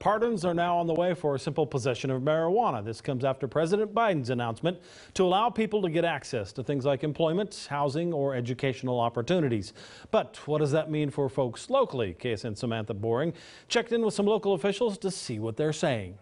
Pardons are now on the way for simple possession of marijuana. This comes after President Biden's announcement to allow people to get access to things like employment, housing, or educational opportunities. But what does that mean for folks locally? KSN Samantha Boring checked in with some local officials to see what they're saying.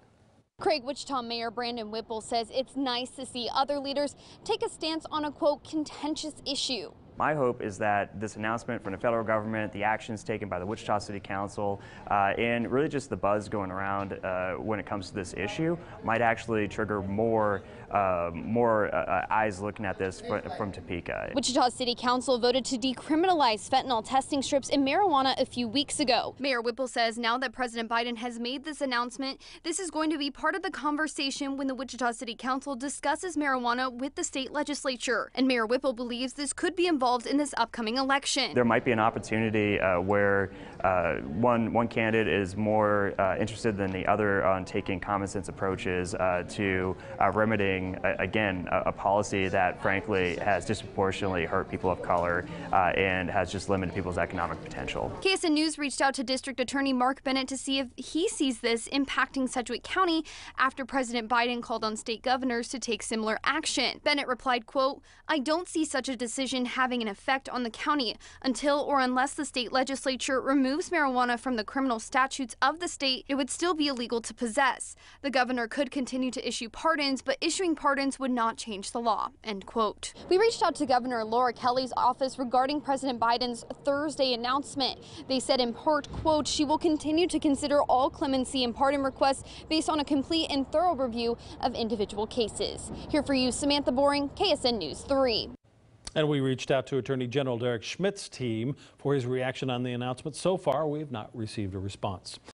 Craig Wichita Mayor Brandon Whipple says it's nice to see other leaders take a stance on a quote contentious issue. My hope is that this announcement from the federal government, the actions taken by the Wichita City Council, uh, and really just the buzz going around uh, when it comes to this issue might actually trigger more, uh, more uh, eyes looking at this from, from Topeka. Wichita City Council voted to decriminalize fentanyl testing strips in marijuana a few weeks ago. Mayor Whipple says now that President Biden has made this announcement, this is going to be part of the conversation when the Wichita City Council discusses marijuana with the state legislature. And Mayor Whipple believes this could be involved involved in this upcoming election. There might be an opportunity uh, where uh, one, one candidate is more uh, interested than the other on taking common sense approaches uh, to uh, remedying, again, a, a, policy that frankly has disproportionately hurt people of color uh, and has just limited people's economic potential. KSN News reached out to District Attorney Mark Bennett to see if he sees this impacting Sedgwick County after President Biden called on state governors to take similar action. Bennett replied, quote, I don't see such a decision having having an effect on the county until or unless the state legislature removes marijuana from the criminal statutes of the state, it would still be illegal to possess. The governor could continue to issue pardons, but issuing pardons would not change the law. End quote. We reached out to Governor Laura Kelly's office regarding President Biden's Thursday announcement. They said in part, quote, she will continue to consider all clemency and pardon requests based on a complete and thorough review of individual cases. Here for you, Samantha Boring, KSN News 3. And we reached out to Attorney General Derek Schmidt's team for his reaction on the announcement. So far, we have not received a response.